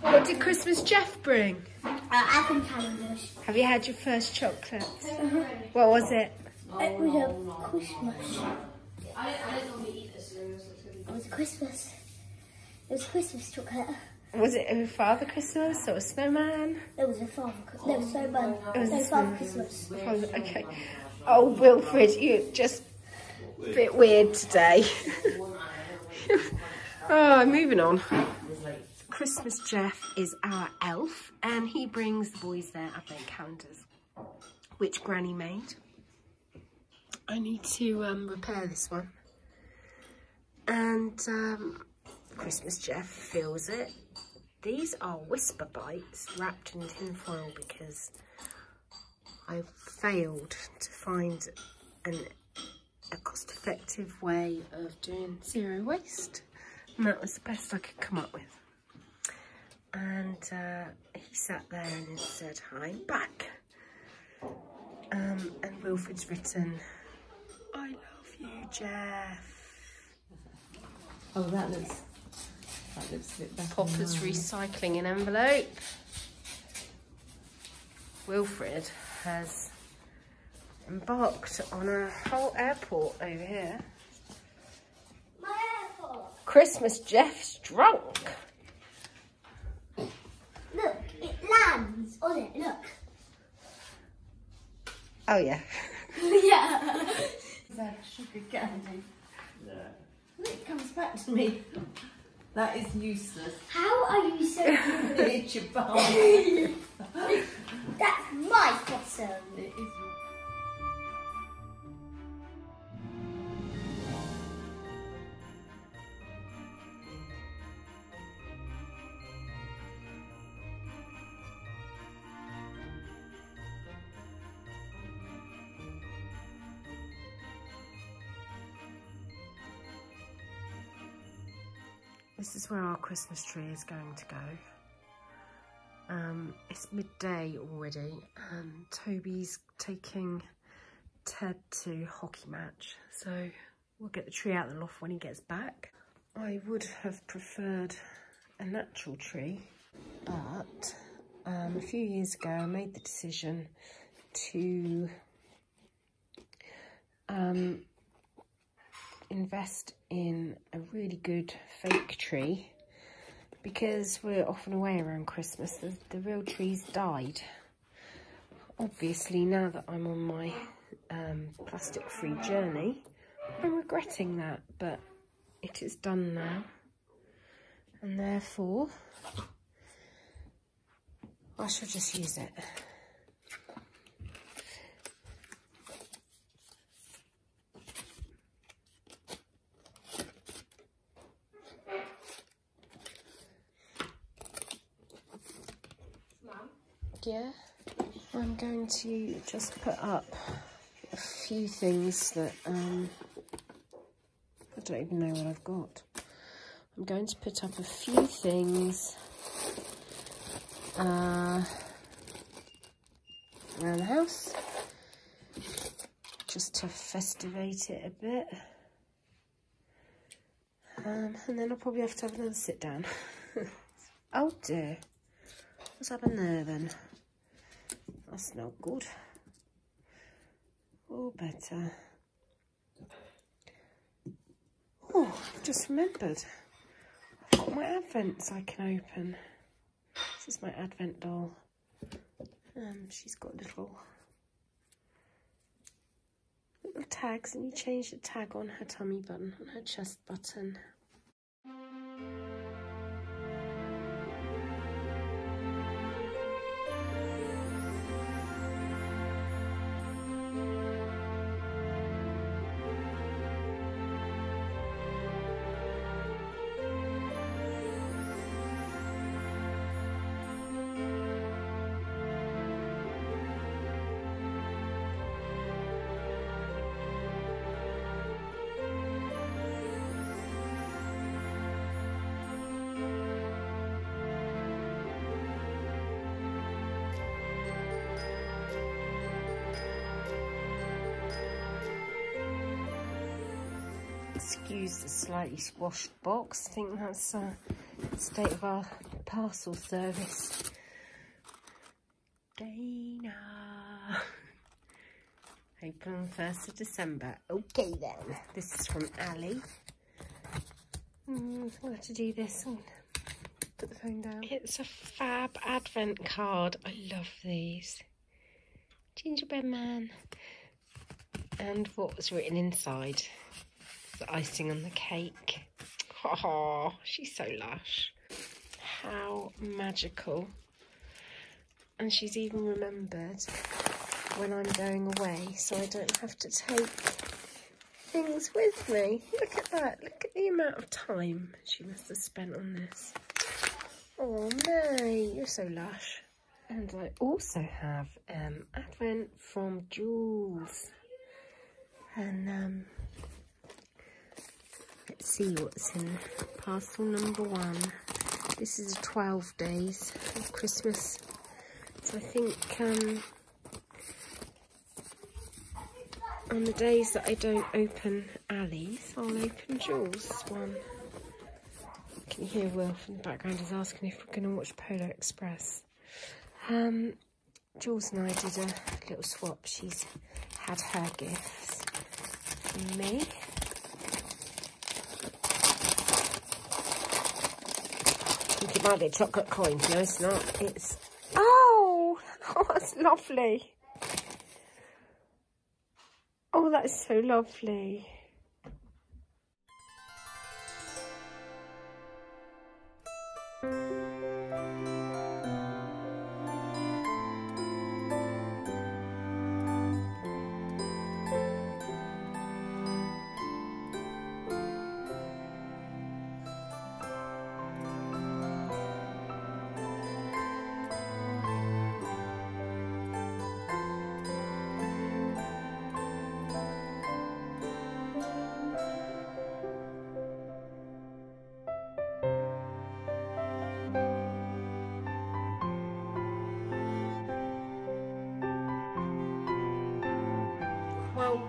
What did Christmas Jeff bring? Uh, advent calendars. Have you had your first chocolate? What was it? It was a Christmas. I didn't normally eat a Snowman. It was a Christmas. It was Christmas chocolate. Was it a Father Christmas or a snowman? It was a Father Christmas. No, snowman. It was no, a Father Christmas. Okay. Oh, Wilfred, you're just a bit weird today. oh, I'm moving on. Christmas Jeff is our elf and he brings the boys their advent calendars, which Granny made. I need to um, repair this one. And um, Christmas Jeff fills it. These are Wispa Bites wrapped in tin foil because I failed to find an, a cost-effective way of doing zero waste. And that was the best I could come up with. And uh, he sat there and said, hi, I'm back. Um, and Wilfred's written, I love you, Jeff. Oh, that looks. That looks a bit better. Popper's recycling an envelope. Wilfred has embarked on a whole airport over here. My airport. Christmas Jeff's drunk. Look, it lands Oh, on it. Look. Oh yeah. yeah. That sugar candy. Look, it comes back to me. That is useless. How are you so good? it's your bum. That's my bottom. This is where our Christmas tree is going to go. Um, it's midday already and Toby's taking Ted to hockey match. So we'll get the tree out of the loft when he gets back. I would have preferred a natural tree, but um, a few years ago I made the decision to um, invest in a really good fake tree because we're often away around Christmas. The, the real trees died. Obviously, now that I'm on my um, plastic-free journey, I'm regretting that, but it is done now. And therefore, I shall just use it. Yeah, I'm to just put up a few things that um, I don't even know what I've got. I'm going to put up a few things uh, around the house just to festivate it a bit. Um, and then I'll probably have to have another sit down. oh dear. What's happened there then? That's not good. Oh, better. Oh, I've just remembered. I've got my advents I can open. This is my advent doll. Um, she's got little little tags and you change the tag on her tummy button, on her chest button. Excuse the slightly squashed box. I think that's uh, the state of our parcel service. Dana. Open on 1st of December. Okay then. This is from Ali. Mm, I'll have to do this. Oh, put the phone down. It's a fab advent card. I love these. Gingerbread man. And what was written inside? The icing on the cake. Oh, she's so lush. How magical. And she's even remembered when I'm going away so I don't have to take things with me. Look at that. Look at the amount of time she must have spent on this. Oh, May, you're so lush. And I also have um, Advent from Jules. And um, see what's in parcel number one. This is 12 days of Christmas. So I think um, on the days that I don't open Ali's, I'll open Jules' one. Can you hear Will from the background is asking if we're going to watch Polar Express. Um, Jules and I did a little swap. She's had her gifts from me. I think it might be a chocolate coin. No, it's not. It's... Oh! Oh, that's lovely. Oh, that's so lovely.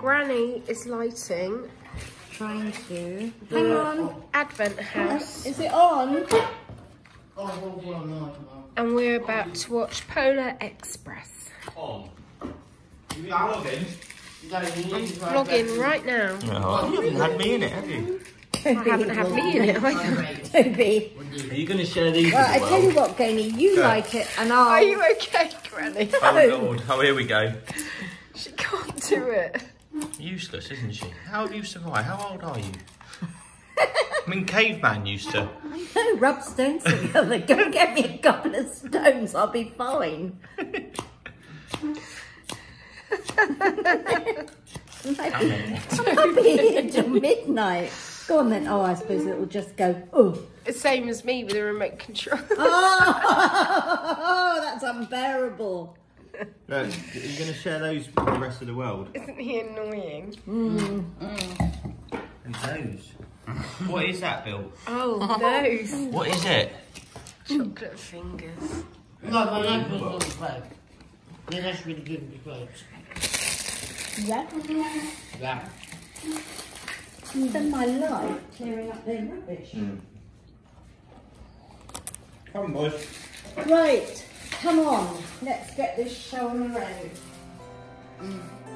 Granny is lighting Trying to. the Hang on. Advent house, Is it on? and we're about to watch Polar Express. on. You been vlogging? I'm vlogging right now. Oh, you haven't had me in it, have you? I haven't had me in it either. Toby. Are you going to share these Right, I as well? tell you what, Gainey, you Yeah. like it and I'll... Are you okay, Granny? Oh, Lord. Oh, here we go. She can't do it. Useless, isn't she? How have you survived? How old are you? I mean, caveman used to. No, rub stones together. Go and get me a couple of stones. I'll be fine. I'll be here till midnight. Go on then. Oh, I suppose it will just go. Oh, The same as me with the remote control. oh that's unbearable. Look, are you going to share those with the rest of the world? Isn't he annoying? Mm. And those. What is that, Bill? Oh, those What is it? chocolate fingers. No, no, no, put it on the plate. Yeah, that's really good with the plates. Yeah. Yeah. Mm. Spend my life clearing up their rubbish. Hmm. Come on, boys. Right, come on. Let's get this show on the road. Mm.